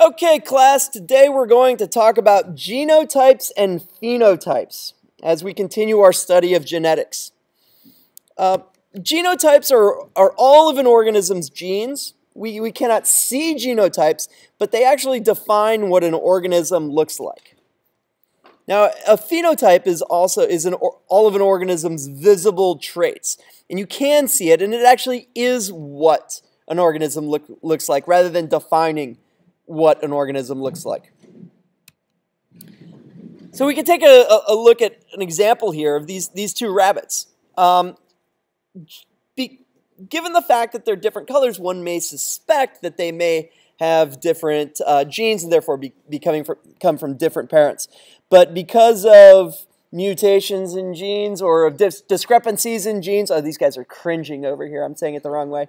Okay, class, today we're going to talk about genotypes and phenotypes as we continue our study of genetics. Uh, genotypes are, are all of an organism's genes. We, we cannot see genotypes, but they actually define what an organism looks like. Now, a phenotype is also is an, all of an organism's visible traits, and you can see it, and it actually is what an organism look, looks like, rather than defining what an organism looks like. So we can take a, a look at an example here of these, these two rabbits. Um, be, given the fact that they're different colors, one may suspect that they may have different uh, genes and therefore be, be coming from, come from different parents. But because of mutations in genes or of dis discrepancies in genes, oh, these guys are cringing over here. I'm saying it the wrong way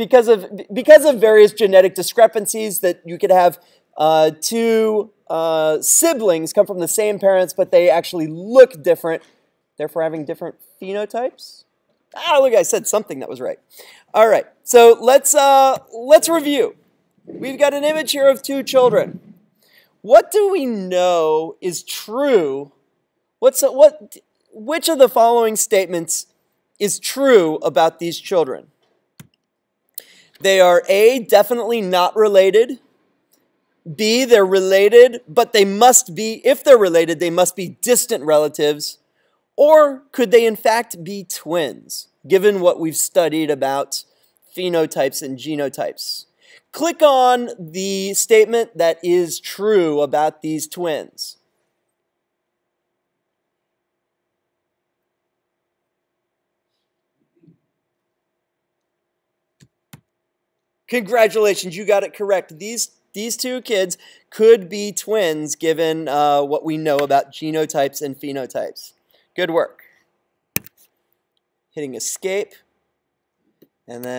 because of because of various genetic discrepancies that you could have uh, two uh, siblings come from the same parents, but they actually look different, therefore having different phenotypes. Ah, look, I said something that was right. All right, so let's uh, let's review. We've got an image here of two children. What do we know is true? What's what? Which of the following statements is true about these children? They are A, definitely not related. B, they're related, but they must be, if they're related, they must be distant relatives. Or could they in fact be twins, given what we've studied about phenotypes and genotypes? Click on the statement that is true about these twins. Congratulations, you got it correct. These these two kids could be twins given uh, what we know about genotypes and phenotypes. Good work. Hitting escape, and then